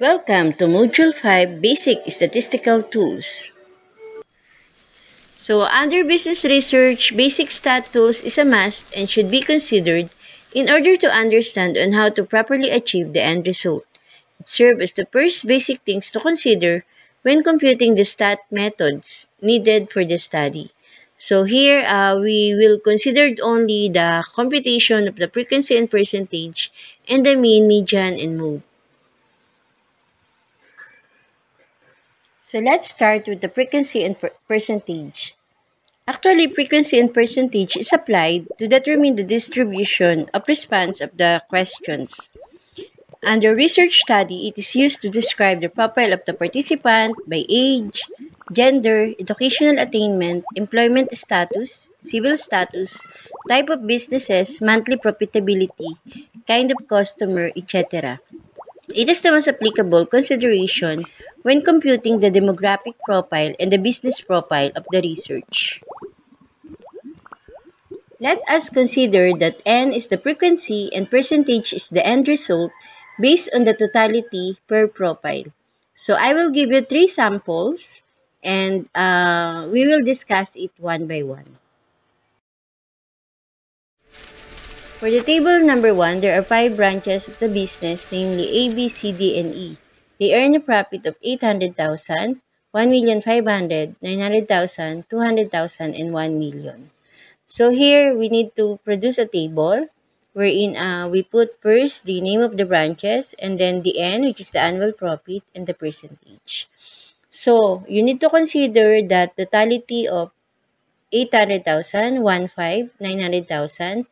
Welcome to Module 5 Basic Statistical Tools. So, under business research, basic stat tools is a must and should be considered in order to understand on how to properly achieve the end result. It serves as the first basic things to consider when computing the stat methods needed for the study. So here, uh, we will consider only the computation of the frequency and percentage and the mean, median, and mode. So let's start with the frequency and per percentage. Actually, frequency and percentage is applied to determine the distribution of response of the questions. Under research study, it is used to describe the profile of the participant by age, gender, educational attainment, employment status, civil status, type of businesses, monthly profitability, kind of customer, etc. It is the most applicable consideration when computing the demographic profile and the business profile of the research. Let us consider that n is the frequency and percentage is the end result based on the totality per profile. So I will give you three samples and uh, we will discuss it one by one. For the table number one, there are five branches of the business, namely A, B, C, D, and E. They earn a profit of 800,000, 1,500,000, 900,000, 200,000, and 1 million. So here, we need to produce a table wherein uh, we put first the name of the branches and then the N, which is the annual profit, and the percentage. So, you need to consider that totality of 800,000, 1,5, 900,000,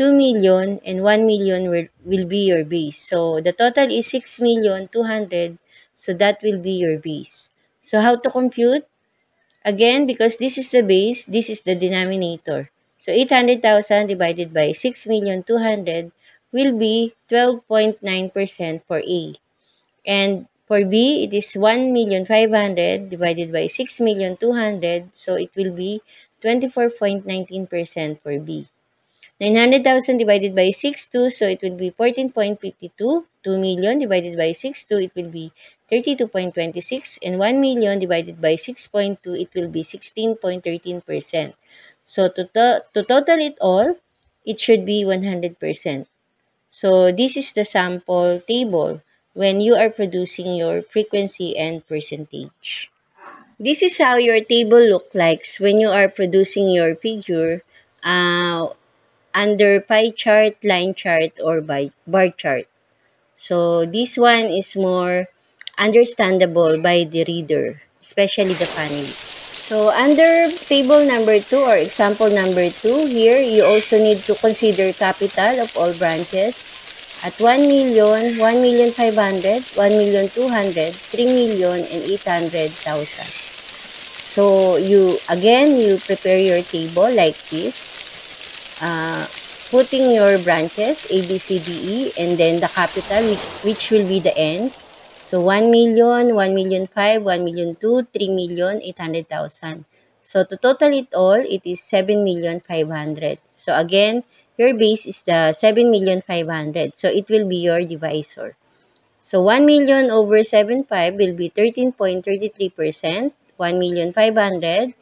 2 million and 1 million will, will be your base. So the total is 6 million 200. So that will be your base. So how to compute? Again, because this is the base, this is the denominator. So 800,000 divided by 6 million 200 will be 12.9% for A. And for B, it is 1 million 500 divided by 6 million 200. So it will be 24.19% for B. 900,000 divided by 62, so it will be 14.52. 2 million divided by 62, it will be 32.26. And 1 million divided by 6.2, it will be 16.13%. So to, to, to total it all, it should be 100%. So this is the sample table when you are producing your frequency and percentage. This is how your table looks like when you are producing your figure. Uh, under pie chart, line chart, or by bar chart. So this one is more understandable by the reader, especially the family. So under table number 2 or example number 2, here you also need to consider capital of all branches at 1 million, 1 million 500, 1 million 200, 3 million and 800,000. So you again you prepare your table like this uh, putting your branches A, B, C, D, E, and then the capital, which, will be the end. So 1 million, 1 million 5, 1 million 2, 3 million 800,000. So to total it all, it is 7 million 500. So again, your base is the 7 million 500. So it will be your divisor. So 1 million over 7.5 will be 13.33%. 1 million 500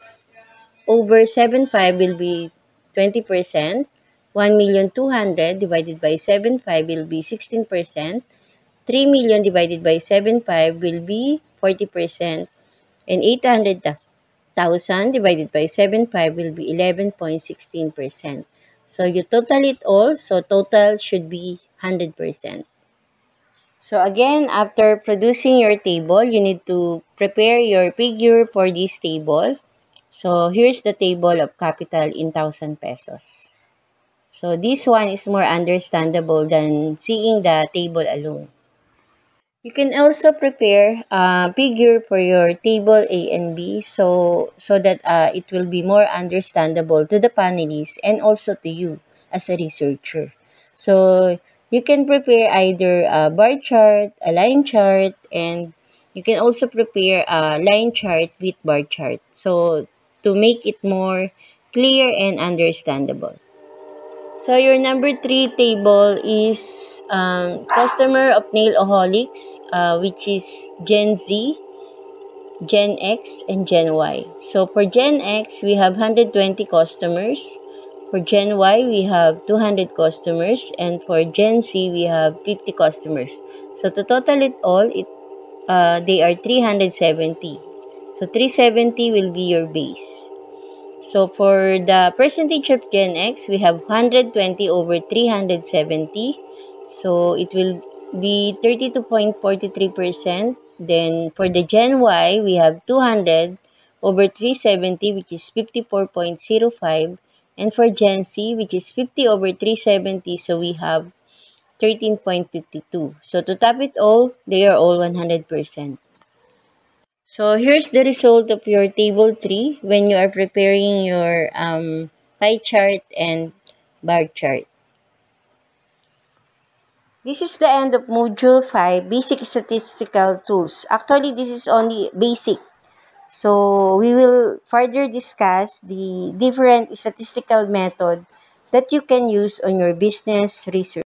over 7.5 will be 20%. 1,200,000 divided by 7.5 will be 16%. 3 million divided by 7.5 will be 40%. And 800,000 divided by 7.5 will be 11.16%. So you total it all. So total should be 100%. So again, after producing your table, you need to prepare your figure for this table. So, here's the table of capital in 1,000 pesos. So, this one is more understandable than seeing the table alone. You can also prepare a figure for your table A and B so, so that uh, it will be more understandable to the panelists and also to you as a researcher. So, you can prepare either a bar chart, a line chart, and you can also prepare a line chart with bar chart. So, to make it more clear and understandable. So your number 3 table is um, customer of Nailaholics, uh, which is Gen Z, Gen X, and Gen Y. So for Gen X, we have 120 customers. For Gen Y, we have 200 customers. And for Gen Z, we have 50 customers. So to total it all, it uh, they are 370. So 370 will be your base. So for the percentage of Gen X, we have 120 over 370. So it will be 32.43%. Then for the Gen Y, we have 200 over 370, which is 54.05. And for Gen Z, which is 50 over 370, so we have 13.52. So to top it all, they are all 100%. So here's the result of your table 3 when you are preparing your um, pie chart and bar chart. This is the end of Module 5, Basic Statistical Tools. Actually, this is only basic. So, we will further discuss the different statistical method that you can use on your business research.